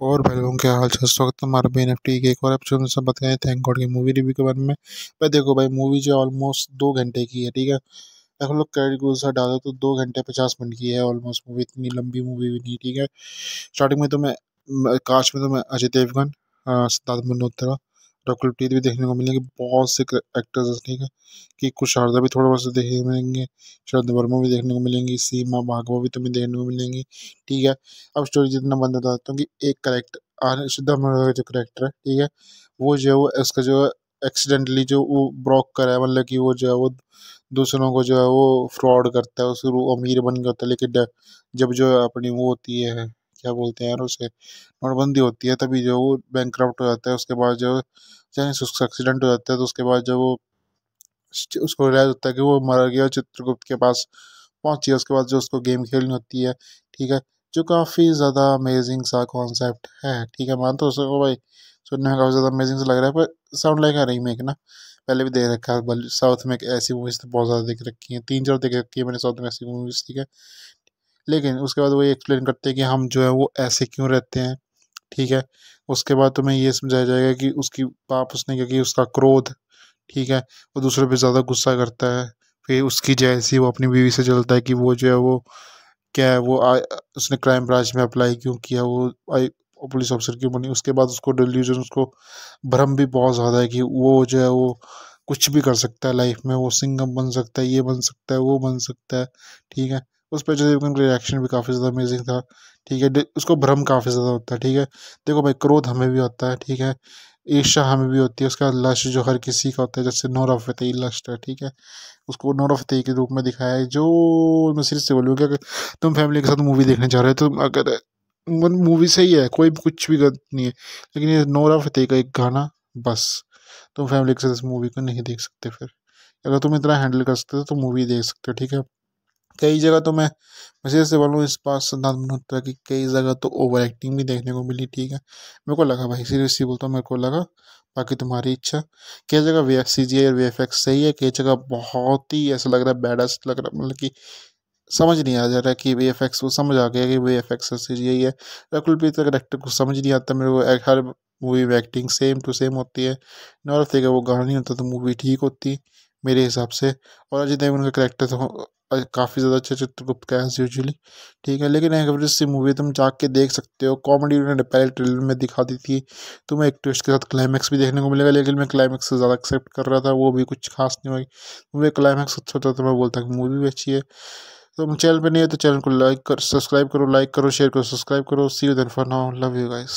और भाई लोगों क्या हाल चाल, स्वागत है हमारे बी एन के एक और एपिसोड में सब बताएँ थैंक गॉड की मूवी रिव्यू के बारे में। भाई देखो भाई मूवी जो ऑलमोस्ट दो घंटे की है, ठीक है? अगर लोग क्रेडिट सा डालो तो दो घंटे पचास मिनट की है ऑलमोस्ट मूवी इतनी लंबी मूवी भी नहीं, ठीक है? स्टार्टिंग में तो मैं कास्ट में तो मैं अजय देवगन सिद्धार्थ मल्होत्रा प्रीत भी देखने को मिलेंगे। बहुत से एक्टर्स ठीक है? कि कुछ शारदा भी थोड़ा बहुत देखने को मिलेंगे, शरद वर्मा भी देखने को मिलेंगी, सीमा भागवा भी तुम्हें देखने को मिलेंगी, ठीक है? अब स्टोरी जितना बंद बताता हूँ कि एक करेक्टर सिद्धार्थ जो करेक्टर है, ठीक है? वो जो है, वो उसका जो है एक्सीडेंटली जो वो ब्रॉक करा है मतलब कि वो जो है, वो दूसरों को जो है, वो फ्रॉड करता है उसको अमीर बन गया होता है, लेकिन जब जो है, अपनी वो होती है क्या बोलते हैं यार उसे, नोटबंदी होती है तभी जो वो बैंक हो जाता है, उसके बाद जो चाहे उसका एक्सीडेंट हो जाता है तो उसके बाद जब वो उसको रिलाइज होता है कि वो मर गया और चित्रगुप्त के पास पहुँची उसके बाद जो उसको गेम खेलनी होती है, ठीक है? जो काफ़ी ज़्यादा अमेजिंग सा कॉन्सेप्ट है, ठीक है? मान तो उसको भाई, सुनने में काफ़ी ज़्यादा अमेजिंग सा लग रहा है, पर साउंड लाइक है रीमेक ना? पहले भी देख रखा है साउथ में ऐसी मूवीज़ तो बहुत ज़्यादा देख रखी हैं, तीन चार देख रखी है मैंने साउथ में ऐसी मूवीज़ ठीक है? लेकिन उसके बाद वो ये एक्सप्लेन करते हैं कि हम जो है वो ऐसे क्यों रहते हैं ठीक है? उसके बाद तुम्हें ये समझाया जाएगा कि उसकी पाप उसने क्या कि उसका क्रोध ठीक है? वो दूसरे पे ज़्यादा गुस्सा करता है फिर उसकी जैसी वो अपनी बीवी से चलता है कि वो जो है वो क्या है वो आ, उसने क्राइम ब्रांच में अप्लाई क्यों किया वो आई पुलिस ऑफिसर क्यों बनी? उसके बाद उसको डिल्यूजन उसको भ्रम भी बहुत ज़्यादा है कि वो जो है वो कुछ भी कर सकता है लाइफ में वो सिंगम बन सकता है ये बन सकता है वो बन सकता है ठीक है? उस पर जो का रिएक्शन भी काफ़ी ज़्यादा अमेजिंग था, ठीक है। उसको भ्रम काफ़ी ज़्यादा होता है, ठीक है। देखो भाई, क्रोध हमें भी होता है, ठीक है। ईर्षा हमें भी होती है, उसका लश जो हर किसी का होता है, जैसे नौरा फतेही लस्ट है ठीक है। उसको नौरा फतेही के रूप में दिखाया है, जो मैं सीरीज़ से बोलूँ अगर तुम फैमिली के साथ मूवी देखने जा रहे हो तो अगर मूवी सही है, कोई भी कुछ भी गलत नहीं है, लेकिन ये नौरा फतेही का एक गाना, बस। तुम फैमिली के साथ इस मूवी को नहीं देख सकते फिर। अगर तुम इतना हैंडल कर सकते हो तो मूवी देख सकते हो, ठीक है। कई जगह तो मैं वैसे से बोलूँ इस बात सिद्धांत मल्होत्रा की कई जगह तो ओवर एक्टिंग भी देखने को मिली, ठीक है? मेरे को लगा भाई सीरियसली बोलता हूँ, मेरे को लगा, बाकी तुम्हारी इच्छा। कई जगह वी एफ़ सी जी और वी एफ़ एक्स सही है, कई जगह बहुत ही ऐसा लग रहा है बैडस्ट लग रहा है मतलब कि समझ नहीं आ जा रहा कि वे एफ़ एक्स वो समझ आ गया कि वे एफ़ एक्स सी जी है रकुल प्रीत का करेक्टर को समझ नहीं आता, मेरे को हर मूवी में एक्टिंग सेम टू सेम होती है। नॉर्थ का वो गाना नहीं होता तो मूवी ठीक होती, मेरे हिसाब से। और अजय देवगन का करेक्टर तो काफ़ी ज़्यादा अच्छा चित्रगुप्त का है यूजली ठीक है? लेकिन एवरेज सी मूवी तुम जाके देख सकते हो। कॉमेडी उन्होंने पहले ट्रेलर में दिखा दी थी। तुम्हें एक ट्विस्ट के साथ क्लाइमैक्स भी देखने को मिलेगा, लेकिन मैं क्लाइमैक्स से ज़्यादा एक्सेप्ट कर रहा था, वो भी कुछ खास नहीं हुई मुझे क्लाइमैक्स अच्छा होता तो मैं बोलता कि मूवी भी अच्छी है। तो चैनल पर नहीं है तो चैनल को लाइक कर सब्सक्राइब करो लाइक करो शेयर करो सब्सक्राइब करो। See you then for now love you guys